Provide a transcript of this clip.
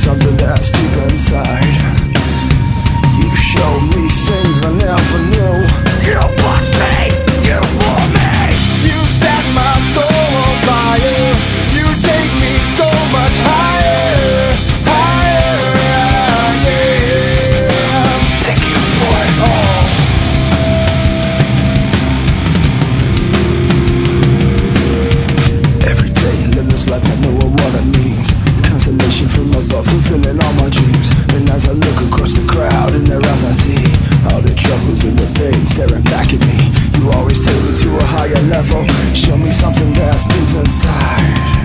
something that's deep inside. You've shown me things I never knew. You watched me, you wore me? You set my soul on fire. You take me so much higher Higher, yeah. Thank you for it all. Every day this life I know what it means fulfilling all my dreams. And as I look across the crowd in their eyes I see All the troubles and the pain staring back at me. You always take me to a higher level. Show me something that's deep inside.